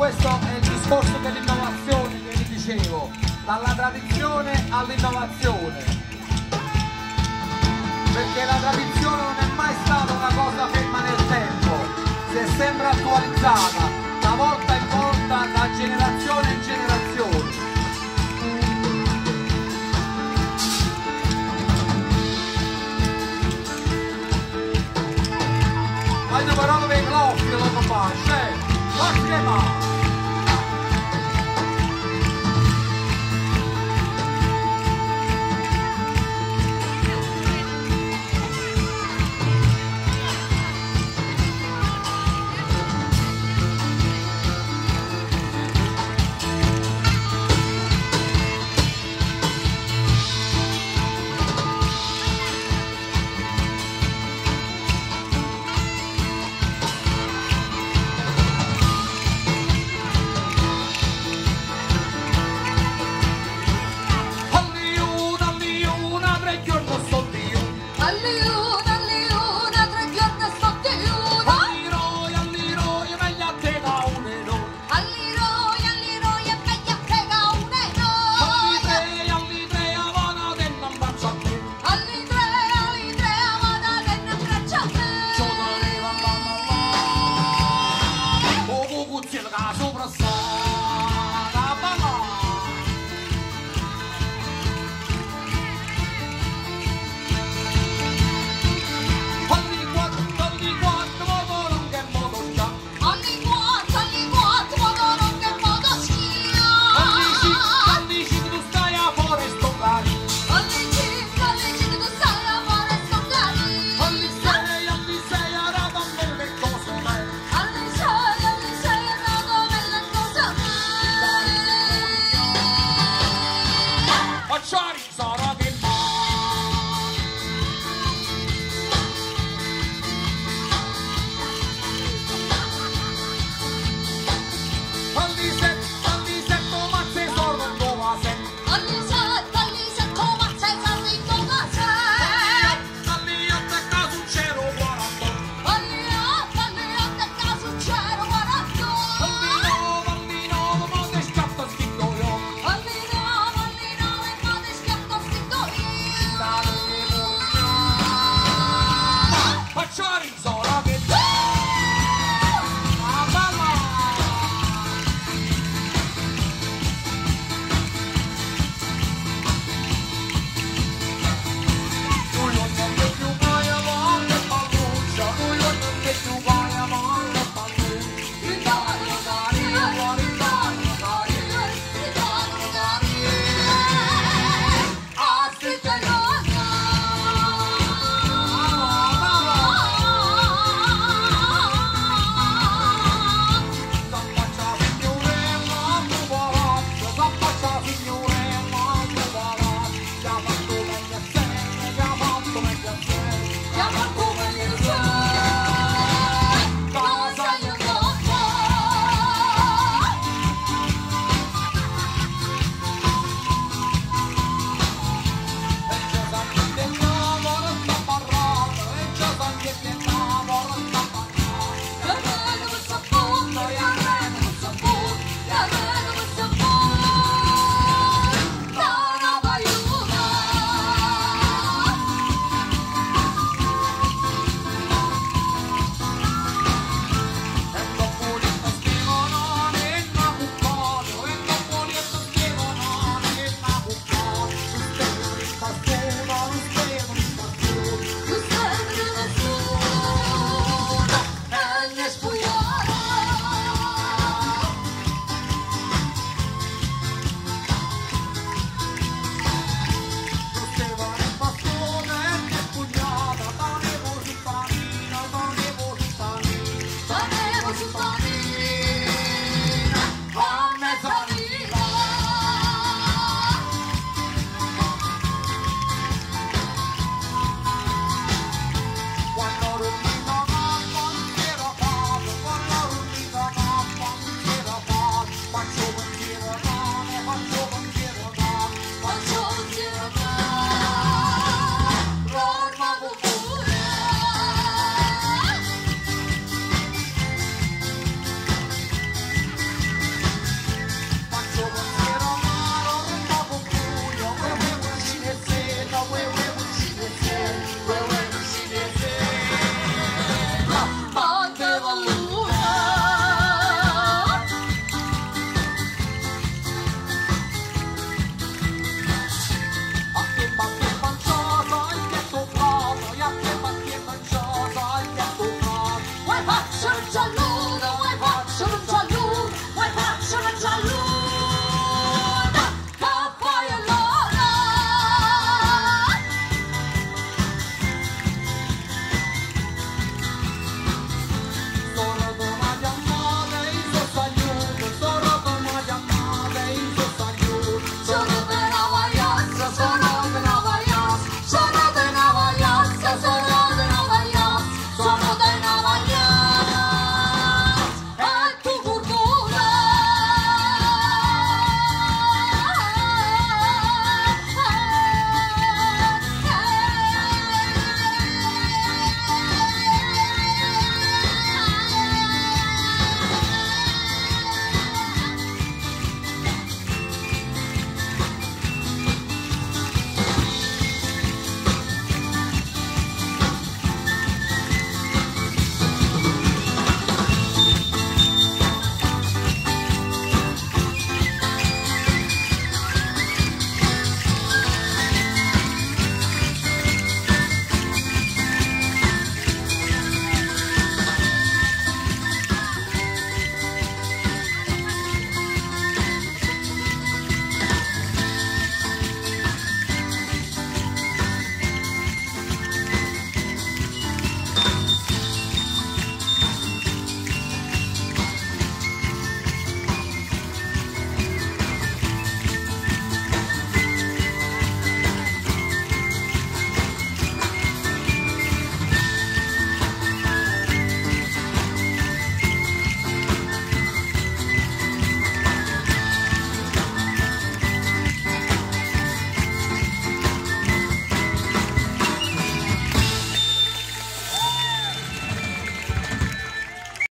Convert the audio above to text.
questo è il discorso dell'innovazione che vi dicevo, dalla tradizione all'innovazione. Perché la tradizione non è mai stata una cosa ferma nel tempo, si è sempre attualizzata, da volta in volta, da generazione in generazione. Voglio però vedere l'occhio, lo fa, cioè, guarda